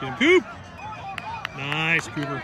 Get him, Coop. Nice, Cooper.